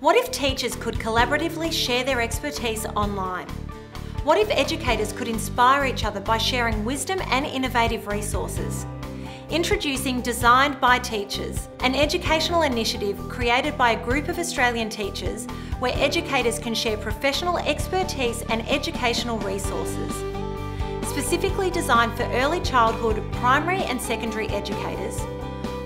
What if teachers could collaboratively share their expertise online? What if educators could inspire each other by sharing wisdom and innovative resources? Introducing Designed by Teachers, an educational initiative created by a group of Australian teachers where educators can share professional expertise and educational resources. Specifically designed for early childhood, primary and secondary educators,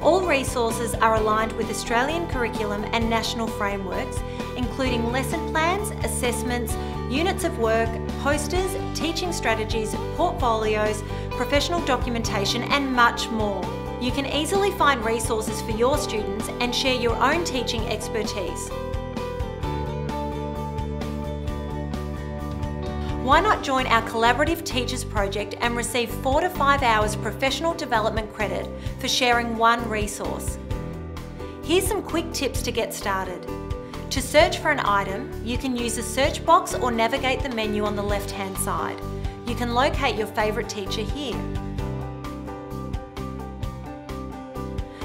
all resources are aligned with Australian curriculum and national frameworks, including lesson plans, assessments, units of work, posters, teaching strategies, portfolios, professional documentation and much more. You can easily find resources for your students and share your own teaching expertise. Why not join our collaborative teachers project and receive four to five hours professional development credit for sharing one resource? Here's some quick tips to get started. To search for an item, you can use the search box or navigate the menu on the left-hand side. You can locate your favourite teacher here.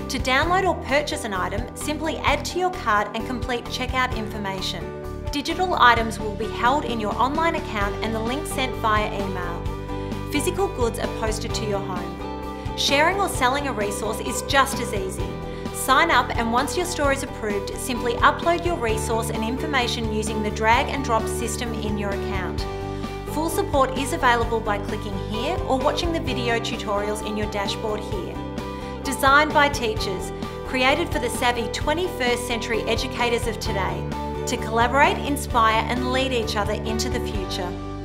To download or purchase an item, simply add to your cart and complete checkout information. Digital items will be held in your online account and the link sent via email. Physical goods are posted to your home. Sharing or selling a resource is just as easy. Sign up and once your store is approved, simply upload your resource and information using the drag and drop system in your account. Full support is available by clicking here or watching the video tutorials in your dashboard here. Designed by teachers, created for the savvy 21st century educators of today, to collaborate, inspire and lead each other into the future.